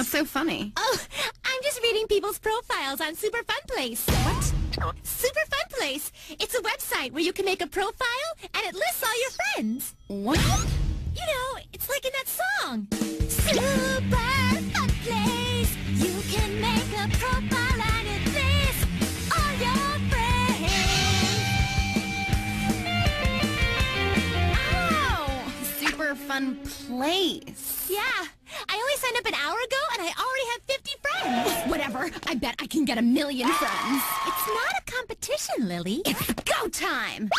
What's so funny? Oh, I'm just reading people's profiles on Super Fun Place. What? Super Fun Place. It's a website where you can make a profile and it lists all your friends. What? You know, it's like in that song. Super Fun Place. You can make a profile and it lists all your friends. Oh, super fun place. Yeah, I bet I can get a million friends. It's not a competition, Lily. It's go time.